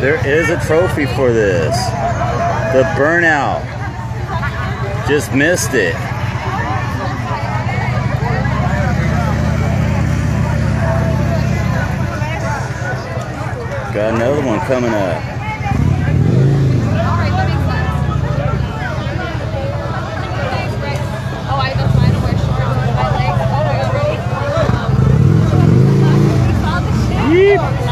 There is a trophy for this. The burnout. Just missed it. Got another one coming up. Shit.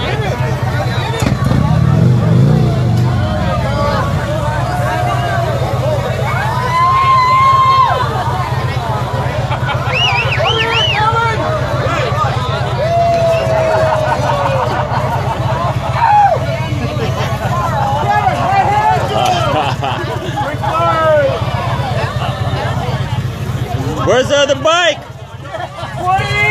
Where's the other bike?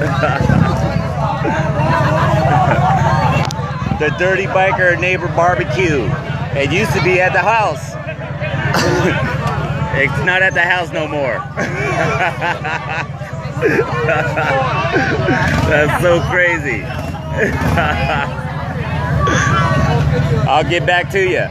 the dirty biker neighbor barbecue. It used to be at the house. it's not at the house no more. That's so crazy. I'll get back to you.